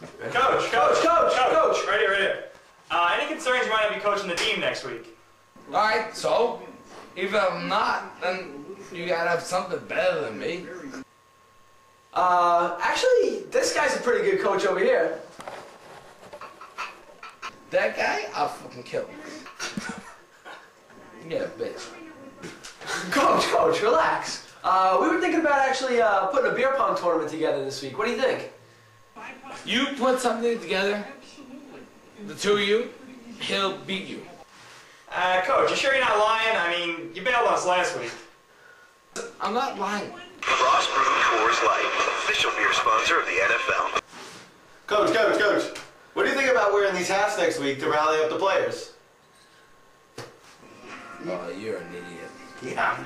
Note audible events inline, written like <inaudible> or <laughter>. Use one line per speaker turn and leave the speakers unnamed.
Coach, coach, coach, coach, right here, right here. Uh, any concerns you might have be coaching the team next week?
Alright, so if I'm not, then you gotta have something better than me.
Uh, actually, this guy's a pretty good coach over here.
That guy, I'll fucking kill him. <laughs> yeah, bitch.
Coach, coach, relax. Uh, we were thinking about actually uh, putting a beer pong tournament together this week. What do you think?
You put something together, the two of you, he'll beat you.
Uh, coach, you sure you're not lying? I mean, you bailed on us last week.
I'm not lying.
Frost Brew Coors Light, official beer sponsor of the NFL.
Coach, coach, coach. What do you think about wearing these hats next week to rally up the players?
Oh, you're an idiot.
Yeah.